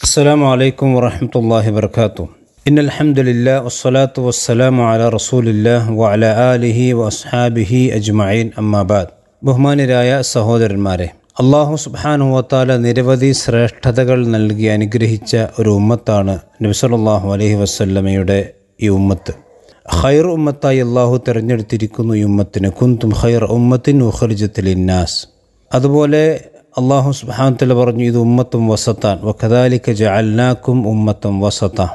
السلام عليكم ورحمة الله وبركاته إن الحمد لله والصلاة والسلام على رسول الله وعلى آله وأصحابه أجمعين أما بعد ബഹുമാനരായ സഹോദരന്മാരെ അള്ളാഹു സുബാനുവത്താല നിരവധി ശ്രേഷ്ഠതകൾ നൽകി അനുഗ്രഹിച്ച ഒരു ഉമ്മത്താണ് നബിസല്ലാഹു അലൈഹി വസല്ലമയുടെ ഈ ഉമ്മത്ത് ഖൈർ ഉമ്മത്തായി അള്ളാഹു തിരഞ്ഞെടുത്തിരിക്കുന്നു ഈ ഉമ്മത്തിന് കുന്തും ഖൈർ ഉമ്മത്തിൻ ഉഖർജത്തിൽ ഇന്നാസ് അതുപോലെ അള്ളാഹു സുബാനത്തല പറഞ്ഞു ഇത് ഉമ്മത്തും വസത്താൻ. വഖദാലിക്ക ജഅൽനാക്കും ഉമ്മത്തും വസത്ത.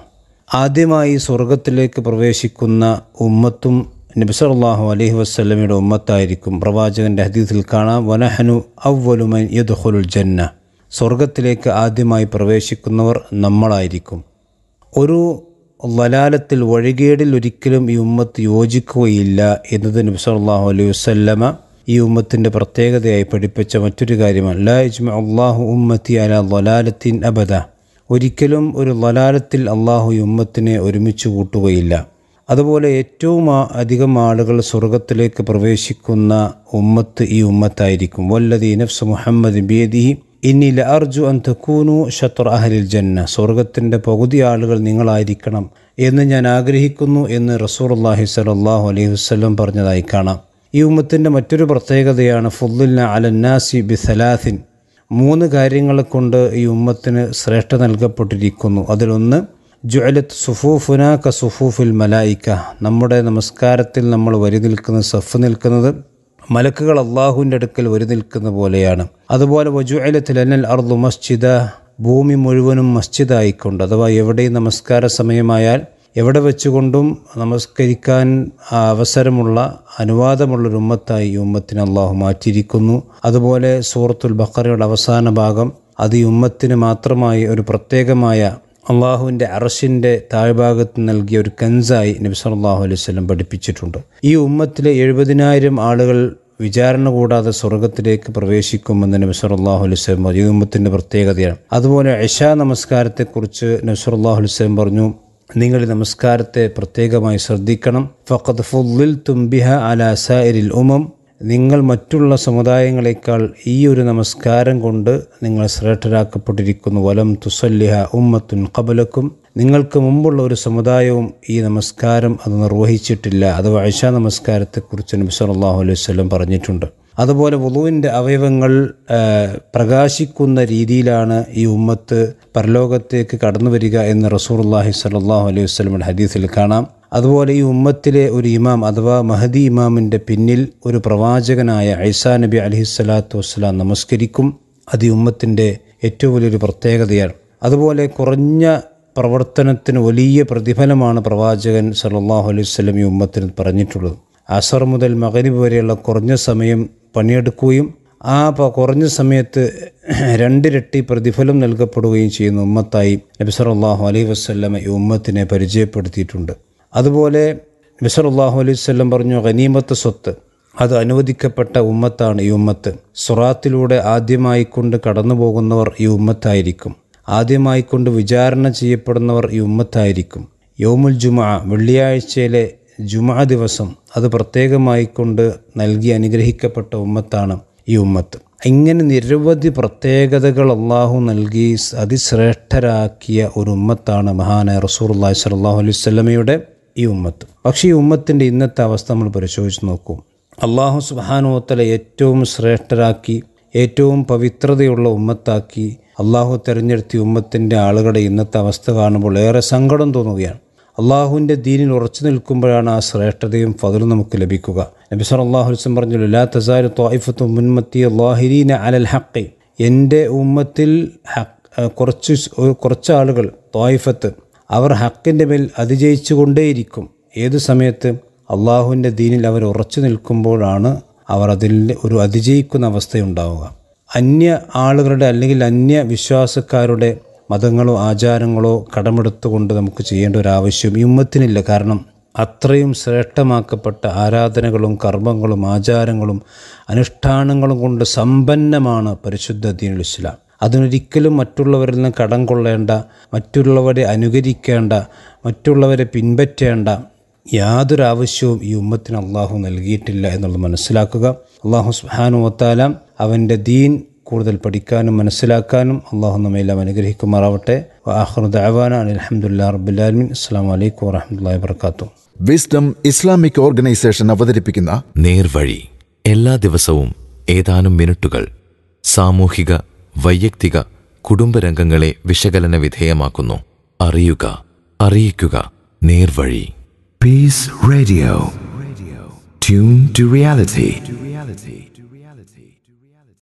ആദ്യമായി സ്വർഗത്തിലേക്ക് പ്രവേശിക്കുന്ന ഉമ്മത്തും നബിസല്ലാഹു അലഹി വസ്ലമയുടെ ഉമ്മത്തായിരിക്കും. പ്രവാചകന്റെ ഹദീസിൽ കാണാം വനഹനു അവലുമൻ യദ്ഖുലുൽ ജന്ന. സ്വർഗത്തിലേക്ക് ആദ്യമായി പ്രവേശിക്കുന്നവർ നമ്മളായിരിക്കും. ഒരു ലലാലത്തിൽ വഴികേടിൽ ഒരിക്കലും ഈ ഉമ്മത്ത് യോജിക്കുകയില്ല എന്നത് നബി സല്ലല്ലാഹു അലൈഹി വസല്ലമ ഈ ഉമ്മത്തിന്റെ പ്രത്യേകതയായി പഠിപ്പിച്ച മറ്റൊരു കാര്യമാണ് ഇജ്മ അള്ളാഹു ഉമ്മത്തി അല ലൊലാലത്തിൻ അബദ. ഒരിക്കലും ഒരു ലൊലാലത്തിൽ അള്ളാഹു ഉമ്മത്തിനെ ഒരുമിച്ച് കൂട്ടുകയില്ല. അതുപോലെ ഏറ്റവും അധികം ആളുകൾ സ്വർഗത്തിലേക്ക് പ്രവേശിക്കുന്ന ഉമ്മത്ത് ഈ ഉമ്മത്തായിരിക്കും. വല്ലതി നഫ്സ് മുഹമ്മദ് ബിയദിഹി ഇനി ലർജു അൻ തക്കൂനു ഷത്ര അഹലിൽ ജന്ന. സ്വർഗത്തിന്റെ പകുതി ആളുകൾ നിങ്ങളായിരിക്കണം എന്ന് ഞാൻ ആഗ്രഹിക്കുന്നു എന്ന് റസൂർ അള്ളാഹി സലാഹു അലൈഹി വസ്ലം പറഞ്ഞതായി കാണാം. ഈ ഉമ്മത്തിന്റെ മറ്റൊരു പ്രത്യേകതയാണ് ഫുദ്ദുല്ല അലന്നാസി ബി സലാസിൻ മൂന്ന് കാര്യങ്ങളെ കൊണ്ട് ഈ ഉമ്മത്തിന് ശ്രേഷ്ഠ നൽകപ്പെട്ടിരിക്കുന്നു. അതിലൊന്ന് ജുഅലത്ത് സുഫൂഫുന ക സുഫൂഫുൽ മലായിക്ക. നമ്മുടെ നമസ്കാരത്തിൽ നമ്മൾ വരി നിൽക്കുന്ന സഫ് നിൽക്കുന്നത് മലക്കുകൾ അള്ളാഹുവിന്റെ അടുക്കൽ വരി നിൽക്കുന്ന പോലെയാണ്. അതുപോലെ വജുഅലത്തിൽ അനൽ അർദു മസ്ജിദ ഭൂമി മുഴുവനും മസ്ജിദായിക്കൊണ്ട്. അഥവാ എവിടെയും നമസ്കാര സമയമായാൽ എവിടെ വെച്ചുകൊണ്ടും നമസ്കരിക്കാൻ അവസരമുള്ള അനുവാദമുള്ള ഒരു ഉമ്മത്തായി ഈ ഉമ്മത്തിന് അള്ളാഹു മാറ്റിയിരിക്കുന്നു. അതുപോലെ സൂറത്തുൽ ബക്കറയുടെ അവസാന ഭാഗം അത് ഈ ഉമ്മത്തിന് മാത്രമായി ഒരു പ്രത്യേകമായ അള്ളാഹുവിന്റെ അറഷിന്റെ താഴ്ഭാഗത്ത് നൽകിയ ഒരു കൻസായി നബി സല്ലല്ലാഹു അലൈഹി വസല്ലം പഠിപ്പിച്ചിട്ടുണ്ട്. ഈ ഉമ്മത്തിലെ എഴുപതിനായിരം ആളുകൾ വിചാരണ കൂടാതെ സ്വർഗത്തിലേക്ക് പ്രവേശിക്കുമെന്ന് നബി സല്ലല്ലാഹു അലൈഹി വസല്ലം പറഞ്ഞു. ഉമ്മത്തിന്റെ പ്രത്യേകതയാണ്. അതുപോലെ ഇഷാ നമസ്കാരത്തെക്കുറിച്ച് നബി സല്ലല്ലാഹു അലൈഹി വസല്ലം പറഞ്ഞു. നിങ്ങൾ നമസ്കാരത്തെ പ്രത്യേകമായി ശ്രദ്ധിക്കണം. ഫഖദ് ഫുല്ലിൽ തുംബിഹ അല സായിരിൽ ഉമം. നിങ്ങൾ മറ്റുള്ള സമുദായങ്ങളെക്കാൾ ഈ ഒരു നമസ്കാരം കൊണ്ട് നിങ്ങൾ ശ്രേഷ്ഠരാക്കപ്പെട്ടിരിക്കുന്നു. വലം തുസല്ലിഹ ഉമ്മത്തുൻ കബലക്കും നിങ്ങൾക്ക് മുമ്പുള്ള ഒരു സമുദായവും ഈ നമസ്കാരം അത് നിർവഹിച്ചിട്ടില്ല. അഥവാ ഐഷ നമസ്കാരത്തെക്കുറിച്ച് നബി സല്ലല്ലാഹു അലൈഹി പറഞ്ഞിട്ടുണ്ട്. അതുപോലെ വുളുവിന്റെ അവയവങ്ങൾ പ്രകാശിക്കുന്ന രീതിയിലാണ് ഈ ഉമ്മത്ത് പരലോകത്തേക്ക് കടന്നു വരിക എന്ന് റസൂർല്ലാഹി സലാഹു അലൈഹി വസ്ലമിന്റെ ഹദീസിൽ കാണാം. അതുപോലെ ഈ ഉമ്മത്തിലെ ഒരു ഇമാം അഥവാ മഹദി ഇമാമിന്റെ പിന്നിൽ ഒരു പ്രവാചകനായ ഐസാ നബി അലഹിസ്വലാത്തു വസ്സലാം നമസ്കരിക്കും. അത് ഈ ഉമ്മത്തിന്റെ ഏറ്റവും വലിയൊരു പ്രത്യേകതയാണ്. അതുപോലെ കുറഞ്ഞ പ്രവർത്തനത്തിന് വലിയ പ്രതിഫലമാണ് പ്രവാചകൻ സലാഹു അലൈഹി വസ്ലം ഈ ഉമ്മത്തിന് പറഞ്ഞിട്ടുള്ളത്. അസർ മുതൽ മകരിബ് വരെയുള്ള കുറഞ്ഞ സമയം പണിയെടുക്കുകയും ആ കുറഞ്ഞ സമയത്ത് രണ്ടിരട്ടി പ്രതിഫലം നൽകപ്പെടുകയും ചെയ്യുന്ന ഉമ്മത്തായി നബിസറല്ലാഹു അലൈഹി വസല്ലമ ഈ ഉമ്മത്തിനെ പരിചയപ്പെടുത്തിയിട്ടുണ്ട്. അതുപോലെ നബിസറല്ലാഹു അലൈഹി വസല്ലം പറഞ്ഞു ഗനീമത്ത് സ്വത്ത്. അത് അനുവദിക്കപ്പെട്ട ഉമ്മത്താണ് ഈ ഉമ്മത്ത്. സുറാത്തിലൂടെ ആദ്യമായി കൊണ്ട് കടന്നു പോകുന്നവർ ഈ ഉമ്മത്തായിരിക്കും. ആദ്യമായി കൊണ്ട് വിചാരണ ചെയ്യപ്പെടുന്നവർ ഈ ഉമ്മത്തായിരിക്കും. യോമുൽ ജുമ വെള്ളിയാഴ്ചയിലെ ജുമാ ദിവസം അത് പ്രത്യേകമായി കൊണ്ട് നൽകി അനുഗ്രഹിക്കപ്പെട്ട ഉമ്മത്താണ് ഈ ഉമ്മത്ത്. ഇങ്ങനെ നിരവധി പ്രത്യേകതകൾ അള്ളാഹു നൽകി അതിശ്രേഷ്ഠരാക്കിയ ഒരു ഉമ്മത്താണ് മഹാനായ റസൂർല്ലാഹി സ്വല്ലല്ലാഹു അലൈഹി സ്വലമയുടെ ഈ ഉമ്മത്ത്. പക്ഷേ ഈ ഉമ്മത്തിന്റെ ഇന്നത്തെ അവസ്ഥ നമ്മൾ പരിശോധിച്ച് നോക്കൂ. അള്ളാഹു സുബാനുവത്തല ഏറ്റവും ശ്രേഷ്ഠരാക്കി ഏറ്റവും പവിത്രതയുള്ള ഉമ്മത്താക്കി അള്ളാഹു തിരഞ്ഞെടുത്തി ഉമ്മത്തിന്റെ ആളുകളുടെ ഇന്നത്തെ അവസ്ഥ കാണുമ്പോൾ ഏറെ സങ്കടം തോന്നുകയാണ്. അള്ളാഹുവിന്റെ ദീനിൽ ഉറച്ചു നിൽക്കുമ്പോഴാണ് ആ ശ്രേഷ്ഠതയും ഫതിലും നമുക്ക് ലഭിക്കുക. നബി സല്ലല്ലാഹു അലൈഹി വസല്ലം പറഞ്ഞു ലാ തസാരു ത്വായിഫത്തു മുൻമത്തി അള്ളാഹിരീന അലൽ ഹഖി. എന്റെ ഉമ്മത്തിൽ ഹക്ക് കുറച്ച് കുറച്ച് ആളുകൾ ത്വായിഫത്ത് അവർ ഹക്കിന്റെ മേൽ അതിജയിച്ചു കൊണ്ടേയിരിക്കും ഏത് സമയത്ത്? അള്ളാഹുവിന്റെ ദീനിൽ അവർ ഉറച്ചു നിൽക്കുമ്പോഴാണ് അവർ അതിൽ ഒരു അതിജയിക്കുന്ന അവസ്ഥയുണ്ടാവുക. അന്യ ആളുകളുടെ അല്ലെങ്കിൽ അന്യ വിശ്വാസക്കാരുടെ മതങ്ങളോ ആചാരങ്ങളോ കടമെടുത്തുകൊണ്ട് നമുക്ക് ചെയ്യേണ്ട ഒരു ആവശ്യം ഈ ഉമ്മത്തിനില്ല. കാരണം അത്രയും ശ്രേഷ്ഠമാക്കപ്പെട്ട ആരാധനകളും കർമ്മങ്ങളും ആചാരങ്ങളും അനുഷ്ഠാനങ്ങളും കൊണ്ട് സമ്പന്നമാണ് പരിശുദ്ധ ദീനുൽ ഇസ്ലാം. അതിനൊരിക്കലും മറ്റുള്ളവരിൽ നിന്ന് കടം കൊള്ളേണ്ട മറ്റുള്ളവരെ അനുകരിക്കേണ്ട മറ്റുള്ളവരെ പിൻപറ്റേണ്ട യാതൊരു ആവശ്യവും ഈ ഉമ്മത്തിന് അള്ളാഹു നൽകിയിട്ടില്ല എന്നുള്ളത് മനസ്സിലാക്കുക. അള്ളാഹു സുഹാനു വത്താലാം അവന്റെ ദീൻ കൂടുതൽ പഠിക്കാനും മനസ്സിലാക്കാനും അള്ളാഹു നമ്മയെല്ലാം അനുഗ്രഹിക്കുമാറാവട്ടെ. വിസ്ഡം ഇസ്ലാമിക് ഓർഗനൈസേഷൻ അവതരിപ്പിക്കുന്ന നേർവഴി. എല്ലാ ദിവസവും ഏതാനും മിനിറ്റുകൾ സാമൂഹിക വൈയക്തിക കുടുംബരംഗങ്ങളെ വിശകലന വിധേയമാക്കുന്നു. അറിയുക അറിയിക്കുക നേർവഴി. Peace radio tune to reality.